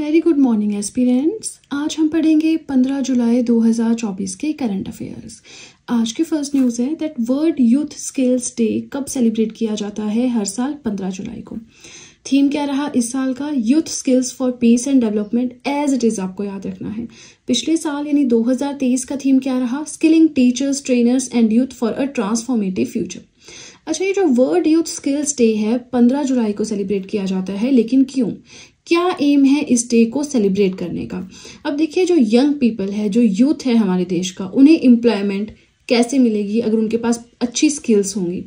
Very good morning aspirants. आज हम पढ़ेंगे 15 जुलाई 2024 के करंट अफेयर्स। आज की फ़र्स्ट न्यूज़ है that world youth skills day कब सेलिब्रेट किया जाता है हर साल 15 जुलाई को। थीम क्या रहा इस साल का? Youth skills for peace and development as it is आपको याद रखना है। पिछले साल यानी 2023 का थीम क्या रहा? Skilling teachers trainers and youth for a transformative future अच्छा ये जो वर्ल्ड यूथ स्किल्स डे है 15 जुलाई को सेलिब्रेट किया जाता है, लेकिन क्यों? क्या एम है इस डे को सेलिब्रेट करने का? अब देखिए जो यंग पीपल है, जो यूथ है हमारे देश का, उन्हें एम्प्लॉयमेंट कैसे मिलेगी? अगर उनके पास अच्छी स्किल्स होंगी।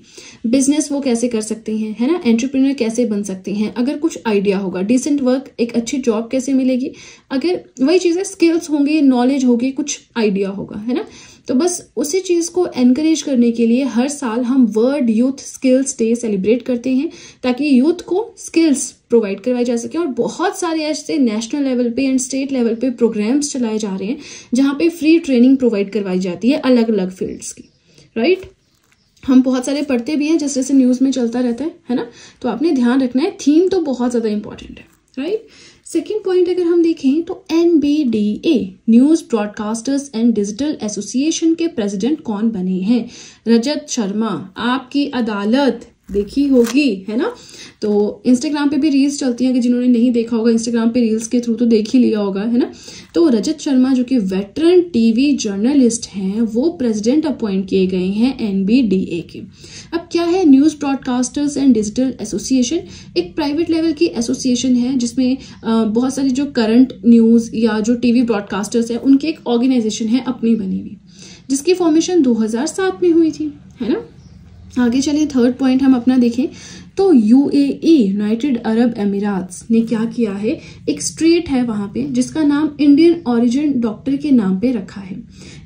बिज़नेस वो कैसे कर सकते हैं, है ना? एंटरप्रेन्योर कैसे बन सकते हैं? अगर कुछ आइडिया होगा डिसेंट वर्क एक अच्छी जॉब कैसे मिलेगी? अगर वही चीज़ें स्किल्स होंगी नॉलेज होगी, कुछ आइडिया होगा, है ना? तो बस उसी चीज़ को एनकरेज करने के लिए हर साल हम world youth skills day celebrate करते हैं, ताकि यूथ को स्किल्स प्रोवाइड करवाई जा सके। और बहुत सारे ऐसे नेशनल लेवल पे एंड स्टेट लेवल पे प्रोग्राम्स चलाए जा रहे हैं, जहाँ पे फ्री ट्रेनिंग प्रोवाइड करवाई जाती है अलग अलग फील्ड्स की राइट हम बहुत सारे पढ़ते भी हैं, जैसे जैसे न्यूज़ में चलता रहता है है ना? तो आपने ध्यान रखना है थीम तो बहुत ज़्यादा इंपॉर्टेंट है राइट सेकेंड पॉइंट अगर हम देखें तो N B D A news broadcasters and digital association के प्रेसिडेंट कौन बने हैं? रजत शर्मा, आपकी अदालत देखी होगी, है ना? तो इंस्टाग्राम पे भी रील्स चलती हैं कि जिन्होंने नहीं देखा होगा इंस्टाग्राम पे रील्स के थ्रू तो देख ही लिया होगा, है ना? तो रजत शर्मा, जो कि वेटरन टीवी जर्नलिस्ट हैं, वो प्रेसिडेंट अपॉइंट किए गए हैं एनबीडीए के। अब क्या है news broadcasters and digital association एक प्राइवेट लेवल की एसोसिएशन है, जिसमें बहुत सारी जो करंट न्यूज़ या जो टीवी ब्रॉडकास्टर्स है, उनकी एक ऑर्गेनाइजेशन है, अपनी बनी हुई, जिसकी फॉर्मेशन 2007 में हुई थी, है ना? आगे चलिए थर्ड पॉइंट हम अपना देखें। तो यूएई यूनाइटेड अरब अमीरात ने क्या किया है? एक स्ट्रीट है वहाँ पे, जिसका नाम इंडियन ओरिजिन डॉक्टर के नाम पे रखा है।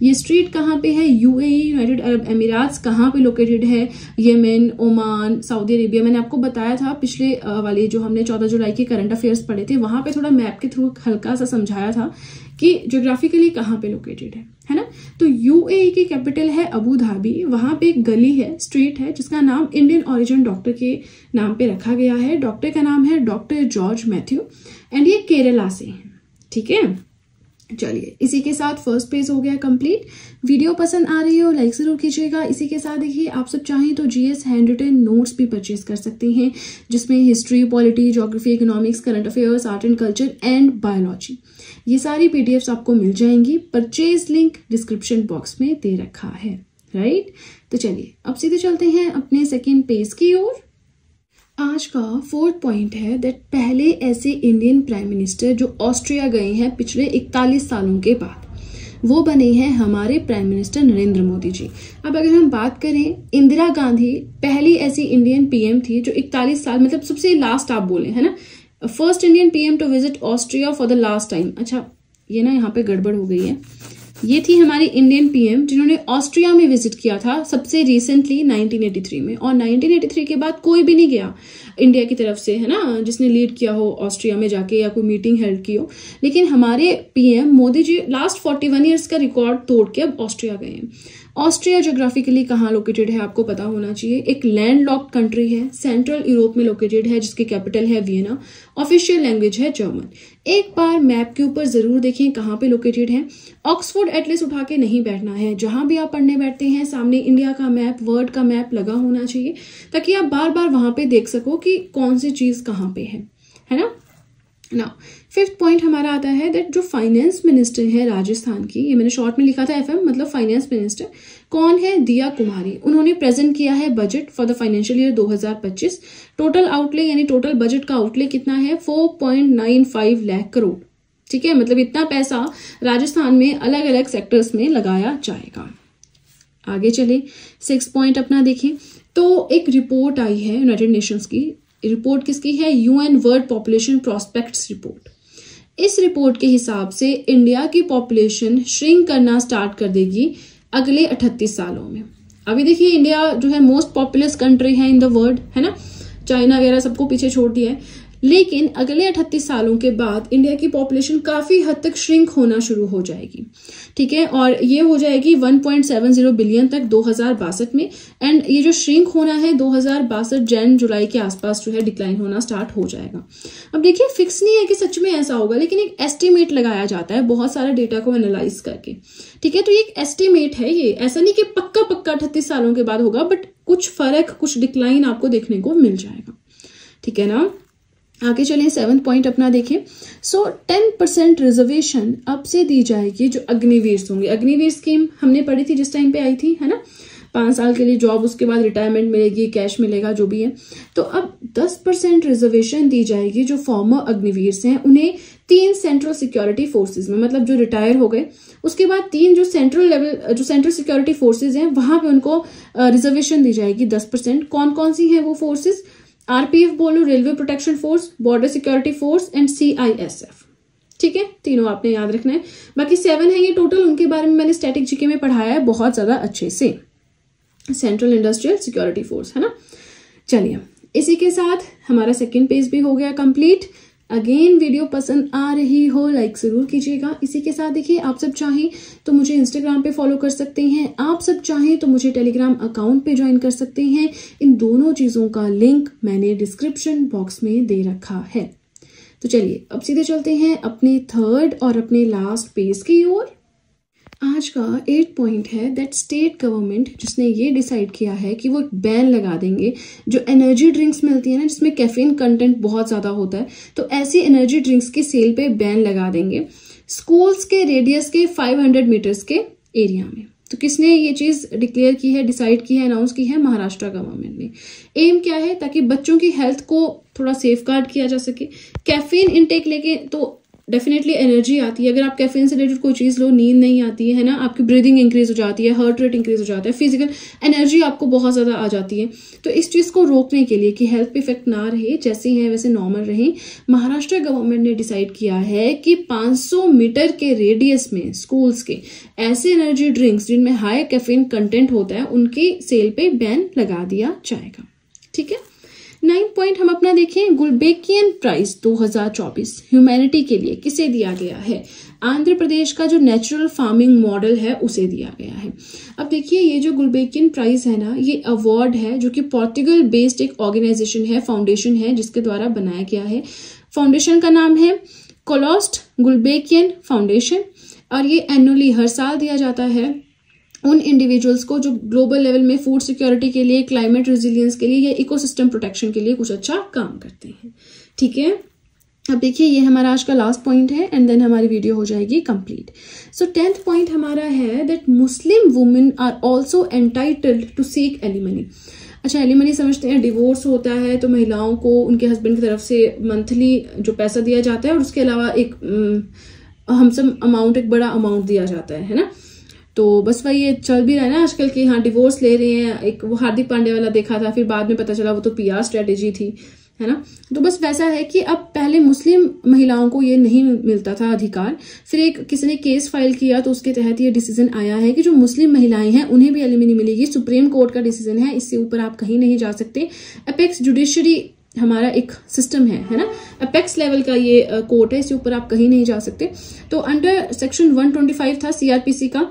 ये स्ट्रीट कहाँ पे है? यूएई यूनाइटेड अरब अमीरात कहाँ पे लोकेटेड है? येमेन ओमान सऊदी अरेबिया मैंने आपको बताया था पिछले वाले जो हमने चौदह जुलाई के करंट अफेयर्स पढ़े थे, वहाँ पे थोड़ा मैप के थ्रू हल्का सा समझाया था कि जोग्राफिकली कहाँ पे लोकेटेड है। है तो यूएई की कैपिटल है अबू धाबी वहाँ पे एक गली है स्ट्रीट है, जिसका नाम इंडियन ओरिजिन डॉक्टर के नाम पे रखा गया है. डॉक्टर का नाम है डॉक्टर जॉर्ज मैथ्यू एंड ये केरला से है. ठीक है? चलिए, इसी के साथ फ़र्स्ट पेज हो गया कंप्लीट वीडियो पसंद आ रही हो लाइक ज़रूर कीजिएगा। इसी के साथ देखिए, आप सब चाहें तो जीएस हैंड रिटन नोट्स भी परचेज कर सकते हैं, जिसमें history polity geography economics current affairs art and culture and biology ये सारी पीडीएफ्स आपको मिल जाएँगी। परचेज लिंक डिस्क्रिप्शन बॉक्स में दे रखा है। राइट तो चलिए, अब सीधे चलते हैं अपने सेकेंड पेज की ओर। आज का फोर्थ पॉइंट है दैट पहले ऐसे इंडियन प्राइम मिनिस्टर जो ऑस्ट्रिया गए हैं पिछले इकतालीस सालों के बाद, वो बने हैं हमारे प्राइम मिनिस्टर नरेंद्र मोदी जी। अब अगर हम बात करें, इंदिरा गांधी पहली ऐसी इंडियन पीएम थी जो इकतालीस साल मतलब सबसे लास्ट आप बोले, है ना? First Indian PM to visit Austria for the last time अच्छा ये ना यहाँ पे गड़बड़ हो गई है। ये थी हमारी इंडियन पीएम जिन्होंने ऑस्ट्रिया में विज़िट किया था सबसे रिसेंटली 1983 में। और 1983 के बाद कोई भी नहीं गया इंडिया की तरफ़ से, है ना? जिसने लीड किया हो ऑस्ट्रिया में जाके या कोई मीटिंग हेल्ड की हो। लेकिन हमारे PM Modi ji last 41 years का रिकॉर्ड तोड़ के अब ऑस्ट्रिया गए हैं। ऑस्ट्रिया जोग्राफिकली कहाँ लोकेटेड है आपको पता होना चाहिए। एक लैंड लॉक कंट्री है सेंट्रल यूरोप में लोकेटेड है, जिसकी कैपिटल है वियना ऑफिशियल लैंग्वेज है जर्मन एक बार मैप के ऊपर ज़रूर देखें कहाँ पे लोकेटेड है। ऑक्सफोर्ड एटलिस उठा के नहीं बैठना है। जहाँ भी आप पढ़ने बैठते हैं, सामने इंडिया का मैप वर्ल्ड का मैप लगा होना चाहिए, ताकि आप बार बार वहाँ पे देख सको कि कौन सी चीज़ कहाँ पे है। है ना? ना फिफ्थ पॉइंट हमारा आता है दैट जो फाइनेंस मिनिस्टर है राजस्थान की, ये मैंने शॉर्ट में लिखा था एफएम मतलब फाइनेंस मिनिस्टर कौन है? दिया कुमारी। उन्होंने प्रेजेंट किया है budget for the financial year 2025 total outlay यानी टोटल बजट का आउटले कितना है? 4.95 लाख करोड़ ठीक है? मतलब इतना पैसा राजस्थान में अलग अलग सेक्टर्स में लगाया जाएगा। आगे चले। सिक्स पॉइंट अपना देखें तो एक रिपोर्ट आई है यूनाइटेड नेशंस की। रिपोर्ट किसकी है? UN world population prospects report इस रिपोर्ट के हिसाब से इंडिया की पॉपुलेशन श्रिंक करना स्टार्ट कर देगी अगले अठतीस सालों में। अभी देखिए इंडिया जो है मोस्ट पॉपुलस कंट्री है इन द वर्ल्ड है ना? चाइना वगैरह सबको पीछे छोड़ दिया है। लेकिन अगले अठतीस सालों के बाद इंडिया की पॉपुलेशन काफ़ी हद तक श्रिंक होना शुरू हो जाएगी। ठीक है? और ये हो जाएगी 1.70 बिलियन तक दो हज़ार बासठ में। एंड ये जो श्रिंक होना है, दो हज़ार बासठ जैन जुलाई के आसपास जो है डिक्लाइन होना स्टार्ट हो जाएगा। अब देखिए फिक्स नहीं है कि सच में ऐसा होगा, लेकिन एक एस्टिमेट लगाया जाता है, बहुत सारे डेटा को एनालाइज करके। ठीक है? तो ये एक एस्टिमेट है ये। ऐसा नहीं कि पक्का पक्का अठतीस सालों के बाद होगा बट कुछ फ़र्क, कुछ डिक्लाइन आपको देखने को मिल जाएगा। ठीक है ना? आगे चलें सेवन पॉइंट अपना देखें सो टेन परसेंट रिजर्वेशन अब से दी जाएगी जो अग्निवीर होंगे। अग्निवीर स्कीम हमने पढ़ी थी, जिस टाइम पे आई थी, है ना? पाँच साल के लिए जॉब उसके बाद रिटायरमेंट मिलेगी कैश मिलेगा, जो भी है। तो अब दस परसेंट रिजर्वेशन दी जाएगी जो फॉर्मर अग्निवीर हैं, उन्हें तीन सेंट्रल सिक्योरिटी फोर्सेज में मतलब जो रिटायर हो गए। उसके बाद तीन जो सेंट्रल लेवल जो सेंट्रल सिक्योरिटी फोर्सेज हैं, वहाँ पे उनको रिजर्वेशन दी जाएगी दस परसेंट कौन कौन सी है वो फोर्सेज आरपीएफ, बोलो, railway protection force, border security force and CISF ठीक है? तीनों आपने याद रखना है। बाकी सेवन है ये टोटल, उनके बारे में मैंने स्टैटिक जीके में पढ़ाया है बहुत ज़्यादा अच्छे से। सेंट्रल इंडस्ट्रियल सिक्योरिटी फोर्स, है ना? चलिए, इसी के साथ हमारा सेकेंड पेज भी हो गया कंप्लीट अगेन वीडियो पसंद आ रही हो लाइक ज़रूर कीजिएगा। इसी के साथ देखिए, आप सब चाहें तो मुझे इंस्टाग्राम पे फॉलो कर सकते हैं। आप सब चाहें तो मुझे टेलीग्राम अकाउंट पे ज्वाइन कर सकते हैं। इन दोनों चीज़ों का लिंक मैंने डिस्क्रिप्शन बॉक्स में दे रखा है। तो चलिए, अब सीधे चलते हैं अपने थर्ड और अपने लास्ट पेज की ओर। आज का एट पॉइंट है दैट स्टेट गवर्नमेंट जिसने ये डिसाइड किया है कि वो एक बैन लगा देंगे, जो एनर्जी ड्रिंक्स मिलती है ना, जिसमें कैफीन कंटेंट बहुत ज़्यादा होता है तो ऐसी एनर्जी ड्रिंक्स की सेल पे बैन लगा देंगे स्कूल्स के रेडियस के 500 मीटर्स के एरिया में। तो किसने ये चीज़ डिक्लेयर की है डिसाइड की है अनाउंस की है? महाराष्ट्र गवर्नमेंट ने। एम क्या है? ताकि बच्चों की हेल्थ को थोड़ा सेफ़ गार्ड किया जा सके। कैफीन इनटेक लेके तो डेफिनेटली एनर्जी आती है। अगर आप कैफीन से रिलेटेड कोई चीज़ लो, नींद नहीं आती है ना? आपकी ब्रीदिंग इंक्रीज हो जाती है हार्ट रेट इंक्रीज हो जाता है फ़िज़िकल एनर्जी आपको बहुत ज़्यादा आ जाती है। तो इस चीज़ को रोकने के लिए कि हेल्थ इफ़ेक्ट ना रहे, जैसे हैं वैसे नॉर्मल रहे, महाराष्ट्र गवर्नमेंट ने डिसाइड किया है कि 500 मीटर के रेडियस में स्कूल्स के ऐसे एनर्जी ड्रिंक्स जिनमें हाई कैफीन कंटेंट होता है, उनकी सेल पे बैन लगा दिया जाएगा। ठीक है? नाइन पॉइंट हम अपना देखें, गुलबेकियन प्राइज 2024 ह्यूमैनिटी के लिए किसे दिया गया है? आंध्र प्रदेश का जो नेचुरल फ़ार्मिंग मॉडल है, उसे दिया गया है। अब देखिए, ये जो गुलबेकियन प्राइज है ना, ये अवार्ड है जो कि पोर्टुगल बेस्ड एक ऑर्गेनाइजेशन है, फाउंडेशन है, जिसके द्वारा बनाया गया है। फाउंडेशन का नाम है कोलोस्ट गुलबेकियन फाउंडेशन, और ये एनुअली हर साल दिया जाता है। उन इंडिविजुअल्स को जो ग्लोबल लेवल में फ़ूड सिक्योरिटी के लिए क्लाइमेट रेजिलियंस के लिए या इकोसिस्टम प्रोटेक्शन के लिए कुछ अच्छा काम करते हैं। ठीक है? अब देखिए, ये हमारा आज का लास्ट पॉइंट है एंड देन हमारी वीडियो हो जाएगी कंप्लीट सो टेंथ पॉइंट हमारा है that Muslim women are also entitled to seek alimony अच्छा एलिमनी समझते हैं डिवोर्स होता है तो महिलाओं को उनके हस्बैंड की तरफ़ से मंथली जो पैसा दिया जाता है और उसके अलावा एक हमसम अमाउंट एक बड़ा अमाउंट दिया जाता है है ना? तो बस वही ये चल भी रहा है ना आजकल के हाँ डिवोर्स ले रहे हैं, एक वो हार्दिक पांडे वाला देखा था, फिर बाद में पता चला वो तो पीआर स्ट्रेटेजी थी, है ना? तो बस वैसा है कि अब पहले मुस्लिम महिलाओं को ये नहीं मिलता था अधिकार, फिर एक किसी ने केस फ़ाइल किया तो उसके तहत ये डिसीज़न आया है कि जो मुस्लिम महिलाएँ हैं, उन्हें भी एलिमिनी मिलेगी। सुप्रीम कोर्ट का डिसीज़न है, इससे ऊपर आप कहीं नहीं जा सकते। अपेक्स जुडिशरी हमारा एक सिस्टम है है ना? अपेक्स लेवल का ये कोर्ट है, इससे ऊपर आप कहीं नहीं जा सकते। तो अंडर सेक्शन 125 था सीआरपीसी का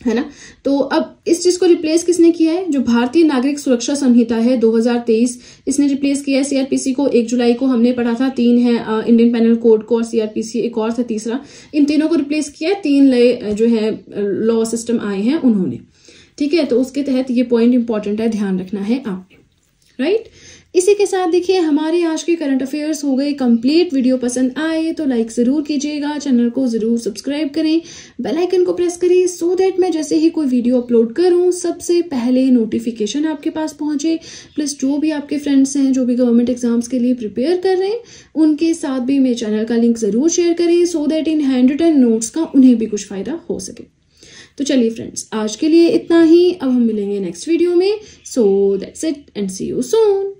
है ना? तो अब इस चीज़ को रिप्लेस किसने किया है? जो भारतीय नागरिक सुरक्षा संहिता है 2023 इसने रिप्लेस किया है सीआरपीसी को। एक जुलाई को हमने पढ़ा था, तीन है इंडियन पैनल कोड को और सीआरपीसी एक और था, तीसरा। इन तीनों को रिप्लेस किया है, तीन नए जो है लॉ सिस्टम आए हैं उन्होंने। ठीक है? तो उसके तहत ये पॉइंट इंपॉर्टेंट है, ध्यान रखना है आपने राइट? इसी के साथ देखिए, हमारे आज के करंट अफेयर्स हो गए कंप्लीट वीडियो पसंद आए तो लाइक ज़रूर कीजिएगा। चैनल को ज़रूर सब्सक्राइब करें। बेल आइकन को प्रेस करें सो दैट मैं जैसे ही कोई वीडियो अपलोड करूँ, सबसे पहले नोटिफिकेशन आपके पास पहुँचे। प्लस जो भी आपके फ्रेंड्स हैं, जो भी गवर्नमेंट एग्ज़ाम्स के लिए प्रिपेयर कर रहे हैं, उनके साथ भी मेरे चैनल का लिंक ज़रूर शेयर करें so that in handwritten notes का उन्हें भी कुछ फ़ायदा हो सके। तो चलिए फ्रेंड्स आज के लिए इतना ही। अब हम मिलेंगे नेक्स्ट वीडियो में। So that's it and see you soon